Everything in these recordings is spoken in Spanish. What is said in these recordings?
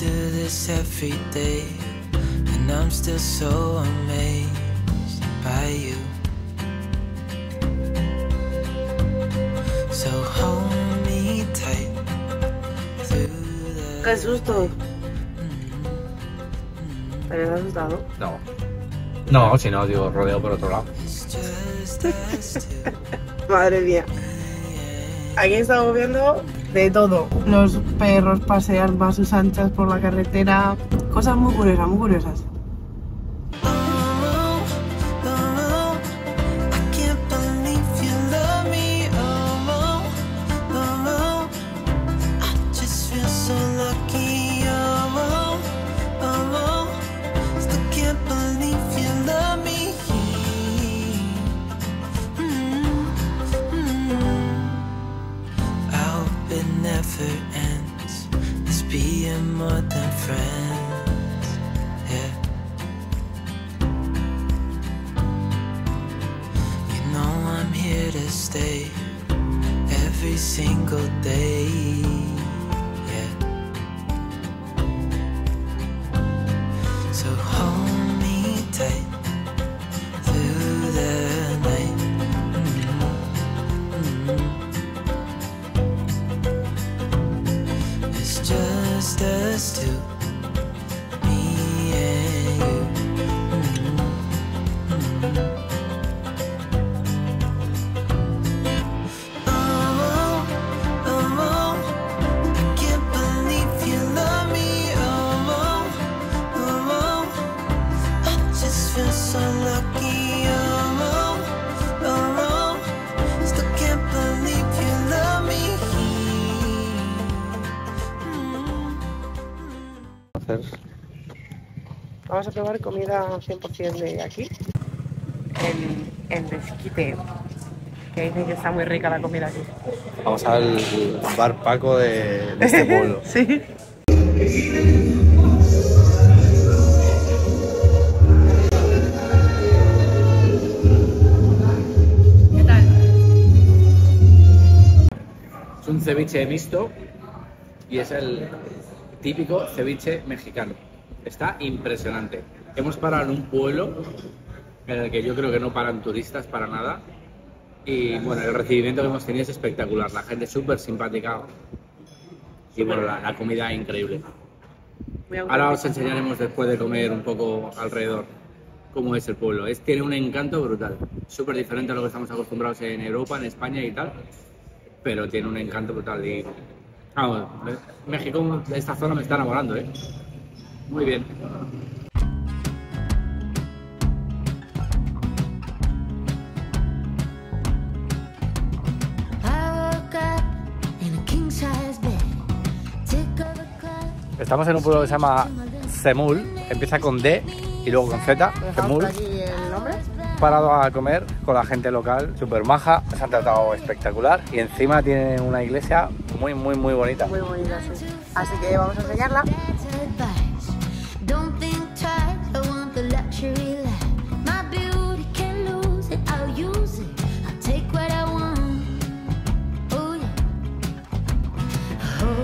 do this every day, and I'm still so amazed by you. So hold me tight through the ¡Qué susto! ¿Te habías asustado? No. No, si no, digo, rodeo por otro lado. Madre mía. Aquí estamos viendo de todo. Los perros pasean más sus anchas por la carretera. Cosas muy curiosas, muy curiosas. Being more than friends. Yeah. You know I'm here to stay every single day. Just us two, Hacer Vamos a probar comida 100% de aquí. En, en Desquite. Que dicen que está muy rica la comida aquí. Vamos al bar Paco de, de este pueblo. sí. ¿Qué tal? Es un ceviche mixto y es el típico ceviche mexicano. Está impresionante. Hemos parado en un pueblo en el que yo creo que no paran turistas para nada. Y bueno, el recibimiento que hemos tenido es espectacular. La gente súper simpática. Y bueno, la, la comida increíble. Ahora os enseñaremos después de comer un poco alrededor cómo es el pueblo. Es, tiene un encanto brutal. Súper diferente a lo que estamos acostumbrados en Europa, en España y tal. Pero tiene un encanto brutal. Y vamos, México, esta zona me está enamorando, ¿eh? Muy bien. Estamos en un pueblo que se llama Zemul. Empieza con D y luego con Z. ¿Dejamos por Zemul. aquí el nombre? parado a comer con la gente local, súper maja, se han tratado espectacular y encima tienen una iglesia muy, muy, muy bonita. Muy bonita, sí. Así que vamos a enseñarla. Oh.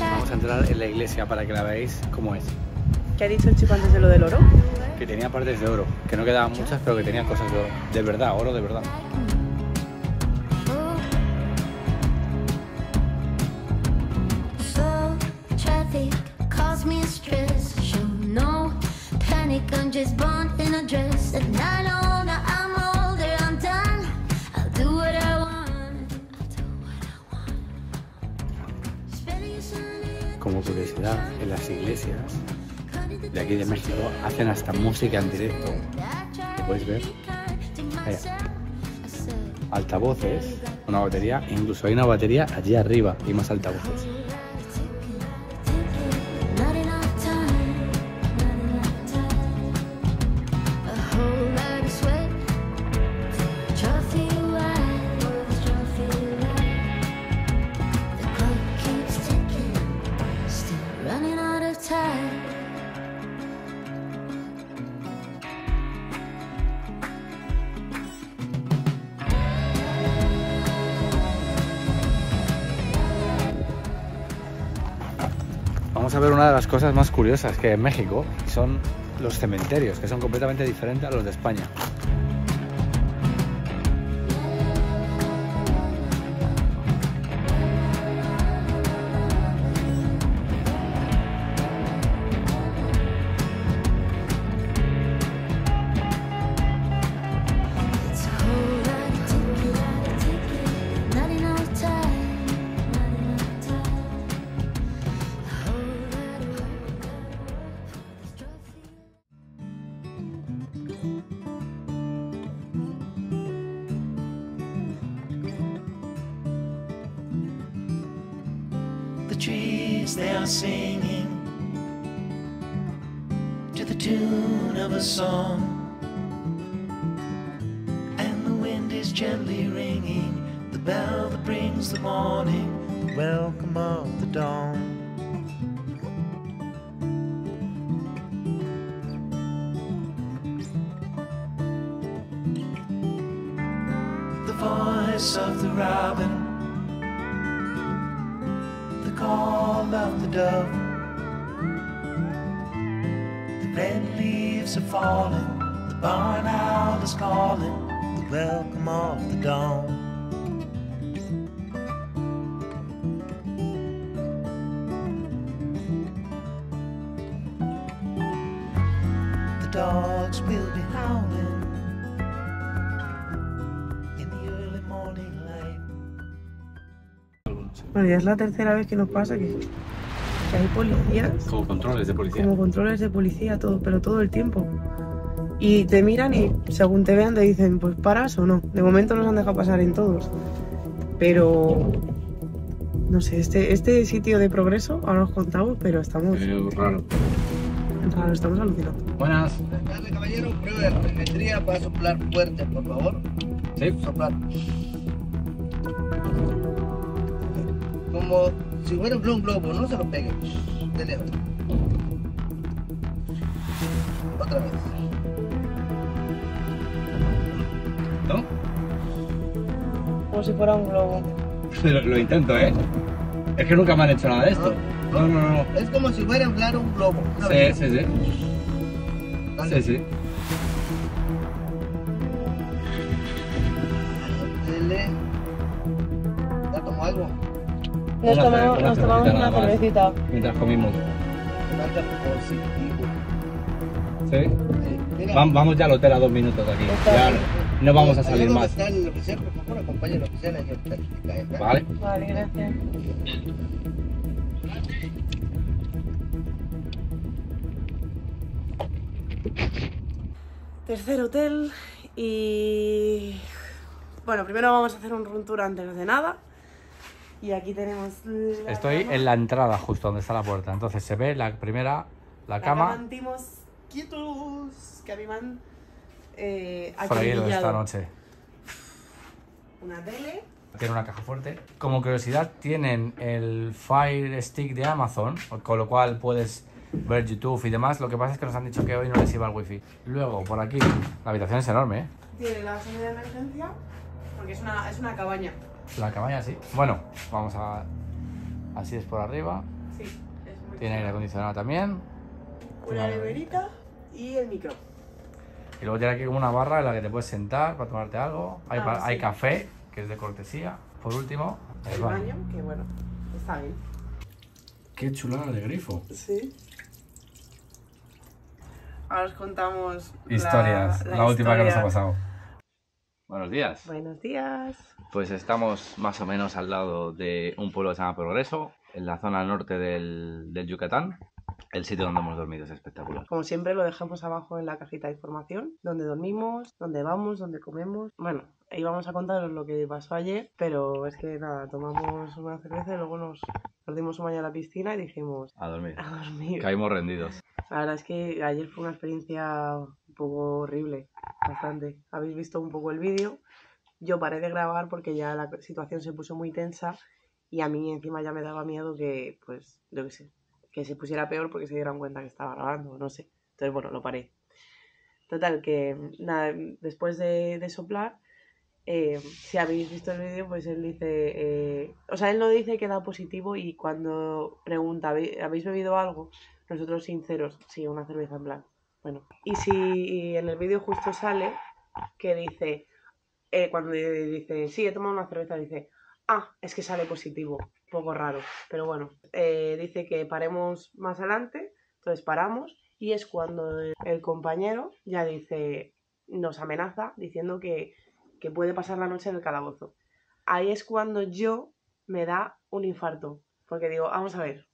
Vamos a entrar en la iglesia para que la veáis cómo es. ¿Qué ha dicho el chico antes de lo del oro? Que tenía partes de oro, que no quedaban muchas, pero que tenía cosas de oro. De verdad, oro de verdad. I'm just born in a dress. And I know Como curiosidad, en las iglesias de aquí de México hacen hasta música en directo. ¿Lo podéis ver? Allá. Altavoces, una batería, incluso hay una batería allí arriba y más altavoces. Vamos a ver una de las cosas más curiosas que hay en México, son los cementerios, que son completamente diferentes a los de España. Trees they are singing to the tune of a song, and the wind is gently ringing the bell that brings the morning, the welcome of the dawn. The voice of the robin of the dove. The red leaves are falling, the barn owl is calling, the welcome of the dawn. The dogs will be howling in the early morning light. Bueno, ya es la tercera vez que nos pasa que, que hay policías, Como controles de policía. como controles de policía, todo, pero todo el tiempo. Y te miran y según te vean te dicen, pues paras o no. De momento nos han dejado pasar en todos. Pero, no sé, este, este sitio de progreso, ahora os contamos, pero estamos, raro. raro, estamos alucinando. Buenas. Caballero, prueba de altimetría para soplar fuerte, por favor. Sí. Soplar. Como si fuera un globo, no se lo pegue. De lejos. Otra vez. ¿No? Como si fuera un globo. Lo, lo intento, ¿eh? Es que nunca me han hecho nada de esto. No, no, no. no. Es como si fuera a inflar un globo. Sí, vez. sí, sí. Dale. Sí, sí. Dele. ¿Ya tomó algo? Nos Una tomamos, nos una tomamos cervecita una. Mientras comimos. ¿Sí? Vamos ya al hotel a dos minutos de aquí. Está Ya bien. no vamos a salir más. ¿eh? Vale. Vale, gracias. Tercer hotel y... Bueno, primero vamos a hacer un room tour antes de nada. Y aquí tenemos la Estoy cama. en la entrada, justo donde está la puerta. Entonces se ve la primera, la La cama cama, antimos quietos, que a mí me han eh, esta noche. Una tele. Tiene una caja fuerte. Como curiosidad, tienen el Fire Stick de Amazon, con lo cual puedes ver YouTube y demás. Lo que pasa es que nos han dicho que hoy no les iba el wifi. Luego, por aquí, la habitación es enorme, ¿eh? Tiene la salida de emergencia, porque es una, es una cabaña. La cabaña sí. Bueno, vamos a... Así es por arriba. Sí, es muy Tiene aire acondicionado también. Una neverita y el micro. Y luego tiene aquí como una barra en la que te puedes sentar para tomarte algo. Hay, Ah, hay café, que es de cortesía. Por último, el El baño. baño, que bueno, está bien. Qué chulada de grifo. Sí. Ahora os contamos Historias, la, última que nos ha pasado. Buenos días. Buenos días. Pues estamos más o menos al lado de un pueblo que se llama Progreso, en la zona norte del, del Yucatán. El sitio donde hemos dormido es espectacular. Como siempre lo dejamos abajo en la cajita de información, donde dormimos, donde vamos, donde comemos. Bueno, íbamos a contaros lo que pasó ayer, pero es que nada, tomamos una cerveza y luego nos, nos dimos un baño a la piscina y dijimos A dormir. a dormir. Caímos rendidos. La verdad es que ayer fue una experiencia poco horrible, bastante. Habéis visto un poco el vídeo. Yo paré de grabar porque ya la situación se puso muy tensa y a mí encima ya me daba miedo que, pues, yo qué sé, que se pusiera peor porque se dieran cuenta que estaba grabando, no sé. Entonces, bueno, lo paré. Total, que nada, después de, soplar, eh, si habéis visto el vídeo, pues él dice, eh, o sea, él no dice que da positivo y cuando pregunta, "¿Habe- ¿habéis bebido algo? Nosotros sinceros, sí, una cerveza en plan. Bueno, y si en el vídeo justo sale que dice, eh, cuando di- dice, sí, he tomado una cerveza, dice, ah, es que sale positivo, poco raro, pero bueno, eh, dice que paremos más adelante, entonces paramos y es cuando el compañero ya dice, nos amenaza diciendo que, que puede pasar la noche en el calabozo. Ahí es cuando yo me da un infarto, porque digo, vamos a ver,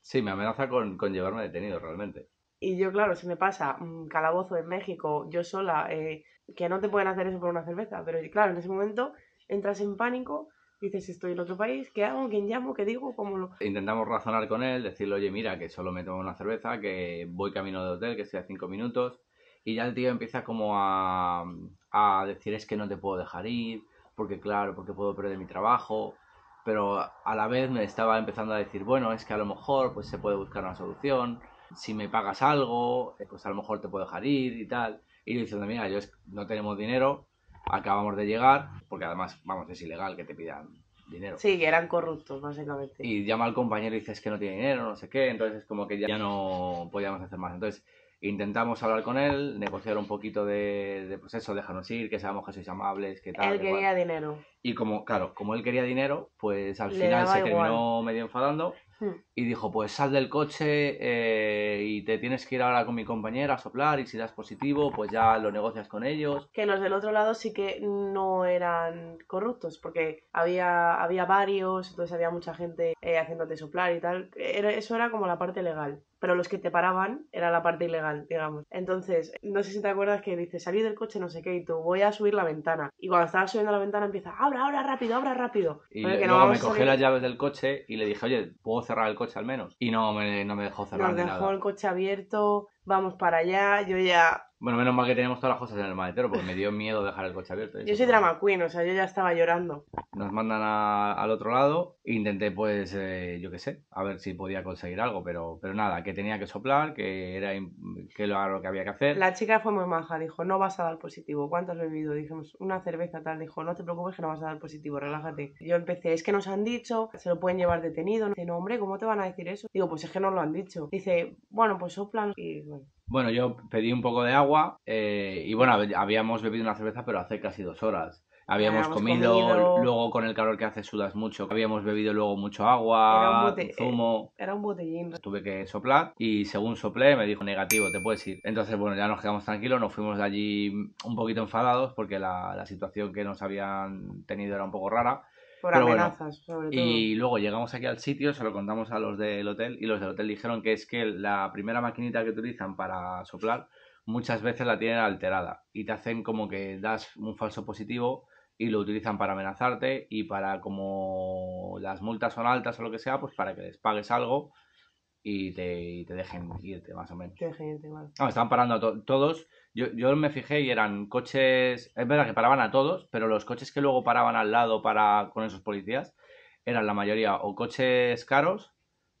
Sí, me amenaza con, con llevarme detenido realmente. Y yo, claro, se me pasa un calabozo en México, yo sola, eh, que no te pueden hacer eso por una cerveza. Pero claro, en ese momento entras en pánico, dices, estoy en otro país, ¿qué hago? ¿Quién llamo? ¿Qué digo? ¿Cómo lo...? Intentamos razonar con él, decirle, oye, mira, que solo me tomo una cerveza, que voy camino de hotel, que estoy a cinco minutos. Y ya el tío empieza como a, a decir, es que no te puedo dejar ir, porque claro, porque puedo perder mi trabajo. Pero a la vez me estaba empezando a decir, bueno, es que a lo mejor pues se puede buscar una solución. Si me pagas algo, eh, pues a lo mejor te puedo dejar ir y tal. Y yo diciendo, mira, yo es- no tenemos dinero, acabamos de llegar, porque además, vamos, es ilegal que te pidan dinero. Sí, que eran corruptos, básicamente. Y llama al compañero y dice es que no tiene dinero, no sé qué, entonces es como que ya no podíamos hacer más. Entonces intentamos hablar con él, negociar un poquito de, de pues eso, déjanos ir, que sabemos que sois amables, que tal. Él quería dinero. Y como, claro, como él quería dinero, pues al Le final se igual. terminó medio enfadando Hmm. y dijo, pues sal del coche eh, y te tienes que ir ahora con mi compañera a soplar y si das positivo, pues ya lo negocias con ellos. Que los del otro lado sí que no eran corruptos, porque había, había varios, entonces había mucha gente eh, haciéndote soplar y tal. Era- eso era como la parte legal. Pero los que te paraban era la parte ilegal, digamos. Entonces, no sé si te acuerdas que dice, salí del coche, no sé qué, y tú, voy a subir la ventana. Y cuando estaba subiendo la ventana empieza, abra, abra, rápido, abra, rápido. Y Oye, le- que no luego me salir. las llaves del coche y le dije, oye, ¿puedo cerrar el coche al menos? Y no me, no me dejó cerrar Nos dejó nada. el coche abierto, vamos para allá, yo ya... Bueno, menos mal que teníamos todas las cosas en el maletero, porque me dio miedo dejar el coche abierto. Yo soy drama queen, o sea, yo ya estaba llorando. Nos mandan a- al otro lado. Intenté, pues, eh, yo qué sé, a ver si podía conseguir algo, pero, pero nada, que tenía que soplar, que era que era lo que había que hacer. La chica fue muy maja, dijo, no vas a dar positivo. ¿Cuánto has bebido? Dijimos, una cerveza tal. Dijo, no te preocupes que no vas a dar positivo, relájate. Yo empecé, es que nos han dicho, se lo pueden llevar detenido. Dice, no, hombre, ¿cómo te van a decir eso? Digo, pues es que nos lo han dicho. Dice, bueno, pues soplan. Y bueno, Bueno, yo pedí un poco de agua eh, y bueno, hab- habíamos bebido una cerveza, pero hace casi dos horas. Habíamos Habíamos comido, comido. luego con el calor que hace sudas mucho. Habíamos bebido luego mucho Era un agua, zumo. era un botellín. Tuve que soplar y según soplé me dijo negativo, te puedes ir. Entonces, bueno, ya nos quedamos tranquilos, nos fuimos de allí un poquito enfadados porque la, la situación que nos habían tenido era un poco rara. Por Pero bueno, amenazas, sobre todo. Y luego llegamos aquí al sitio, se lo contamos a los del hotel y los del hotel dijeron que es que la primera maquinita que utilizan para soplar muchas veces la tienen alterada y te hacen como que das un falso positivo y lo utilizan para amenazarte y para como las multas son altas o lo que sea, pues para que les pagues algo y te, y te dejen irte más o menos. Qué gente, mal. No, estaban parando a to- todos. Yo, yo me fijé y eran coches. Es verdad que paraban a todos, pero los coches que luego paraban al lado para con esos policías eran la mayoría o coches caros,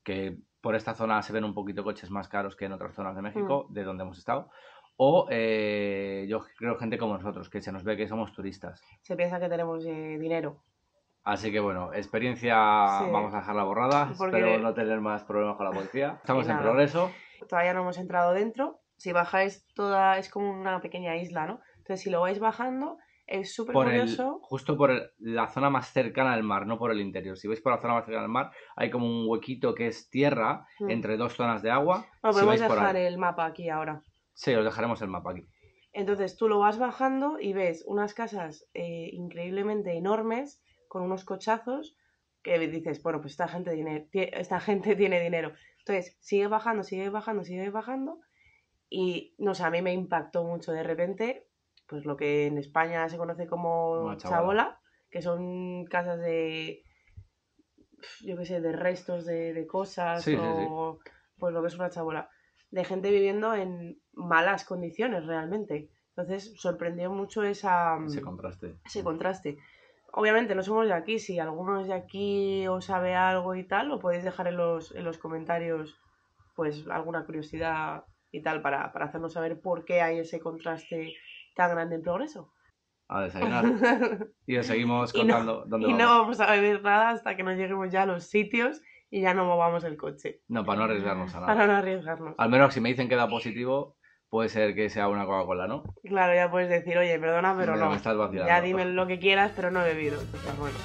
que por esta zona se ven un poquito coches más caros que en otras zonas de México, de donde hemos estado. O eh, yo creo gente como nosotros, que se nos ve que somos turistas. Se piensa que tenemos eh, dinero. Así que bueno, experiencia Sí. vamos a dejarla borrada. Porque- Espero no tener más problemas con la policía. Estamos en progreso. Todavía no hemos entrado dentro. Si bajáis toda, es como una pequeña isla, ¿no? Entonces, si lo vais bajando, es súper el, curioso. justo por el- la zona más cercana al mar, no por el interior. Si vais por la zona más cercana al mar, hay como un huequito que es tierra Mm. entre dos zonas de agua. Bueno, Si podemos dejar ahí. el mapa aquí ahora. Sí, os dejaremos el mapa aquí. Entonces tú lo vas bajando y ves unas casas eh, increíblemente enormes con unos cochazos que dices, bueno, pues esta gente, tiene, tie- esta gente tiene dinero. Entonces sigue bajando, sigue bajando, sigue bajando y no sé, a mí me impactó mucho de repente, pues lo que en España se conoce como chabola. que son casas de, yo qué sé, de restos de, de cosas Sí, sí, o pues lo que es una chabola, de gente viviendo en malas condiciones realmente. Entonces sorprendió mucho esa, Ese contraste. ese contraste. Obviamente no somos de aquí, si alguno es de aquí o sabe algo y tal, lo podéis dejar en los, en los comentarios pues alguna curiosidad y tal para, para hacernos saber por qué hay ese contraste tan grande en progreso. a desayunar. y os seguimos Y no- contando dónde Y vamos. no vamos a beber nada hasta que no lleguemos ya a los sitios y ya no movamos el coche. No, para no arriesgarnos a nada. Para no arriesgarnos. Al menos si me dicen que da positivo, puede ser que sea una Coca-Cola, ¿no? Claro, ya puedes decir, oye, perdona, pero Me- no. me estás vacilando. Ya dime lo que quieras, pero no he bebido. Entonces, bueno.